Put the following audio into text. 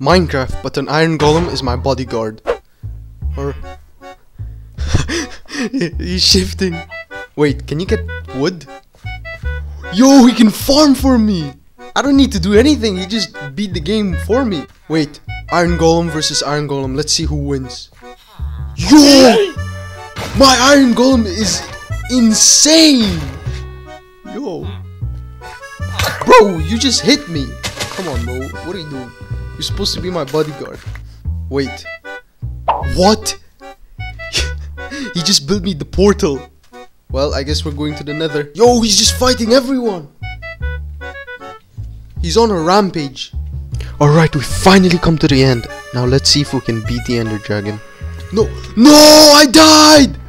Minecraft, but an iron golem is my bodyguard. Or he's shifting. Wait, can you get wood? Yo, he can farm for me. I don't need to do anything. He just beat the game for me. Wait, iron golem versus iron golem. Let's see who wins. Yo, my iron golem is insane. Yo, bro, you just hit me. Come on, bro. What are you doing? You're supposed to be my bodyguard. Wait. What? he just built me the portal. Well, I guess we're going to the nether. Yo, he's just fighting everyone. He's on a rampage. Alright, we finally come to the end. Now let's see if we can beat the ender dragon. No, no, I died!